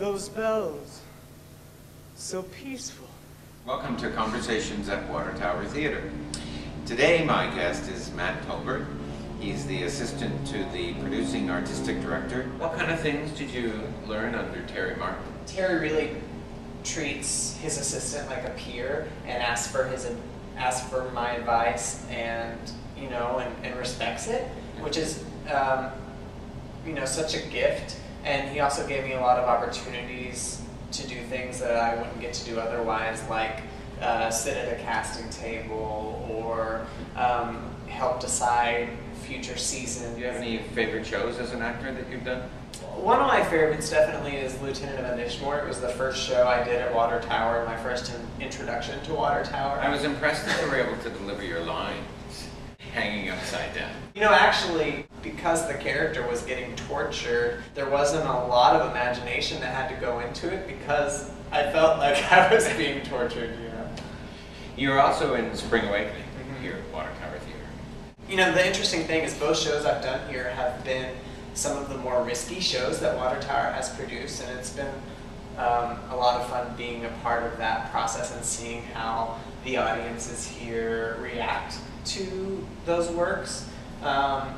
Those bells, so peaceful. Welcome to Conversations at Water Tower Theater. Today my guest is Matt Tolbert. He's the assistant to the producing artistic director. What kind of things did you learn under Terry Martin? Terry really treats his assistant like a peer and asks for his asks for my advice and you know and, and respects it, which is um, you know such a gift. And he also gave me a lot of opportunities to do things that I wouldn't get to do otherwise, like uh, sit at a casting table or um, help decide future seasons. Do you have any favorite shows as an actor that you've done? One of my favorites definitely is Lieutenant of Inishmore. It was the first show I did at Water Tower, my first in- introduction to Water Tower. I was impressed that you were able to deliver your lines hanging upside down. You know, actually, because the character was getting tortured, there wasn't a lot of imagination that had to go into it because I felt like I was being tortured, you know. You were also in Spring Awakening Mhm. here at Water Tower Theater. You know, the interesting thing is both shows I've done here have been some of the more risky shows that Water Tower has produced, and it's been um, a lot of fun being a part of that process and seeing how the audiences here react to those works. Um,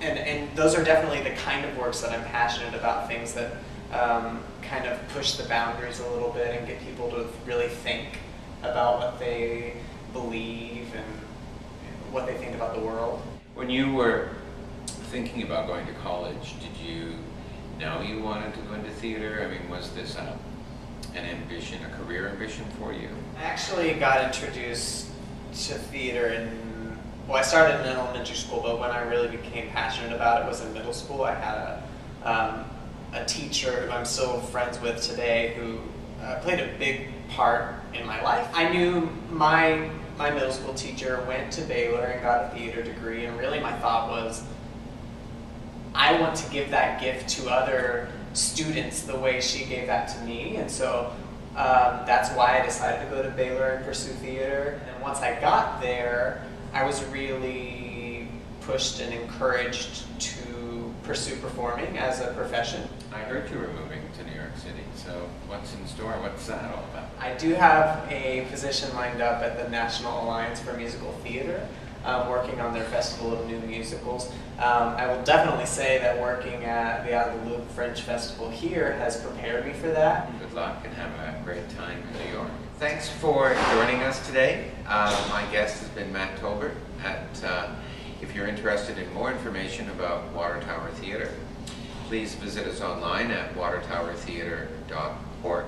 and, and those are definitely the kind of works that I'm passionate about, things that um, kind of push the boundaries a little bit and get people to really think about what they believe and what they think about the world. When you were thinking about going to college, did you know you wanted to go into theater? I mean, was this a, an ambition, a career ambition for you? I actually got introduced to theater in, well, I started in elementary school, but when I really became passionate about it was in middle school. I had a, um, a teacher who I'm still friends with today who uh, played a big part in my life. I knew my, my middle school teacher went to Baylor and got a theater degree, and really my thought was, I want to give that gift to other students the way she gave that to me, and so um, that's why I decided to go to Baylor and pursue theater. And once I got there, I was really pushed and encouraged to pursue performing as a profession. I heard you were moving to New York City, so what's in store? What's that all about? I do have a position lined up at the National Alliance for Musical Theater, um, working on their Festival of New Musicals. Um, I will definitely say that working at the Out of the Loop Fringe Festival here has prepared me for that. Good luck and have a great time in New York. Thanks for joining us today. Uh, my guest has been Matt Tolbert. At, uh, if you're interested in more information about Water Tower Theater, please visit us online at watertowertheater.org.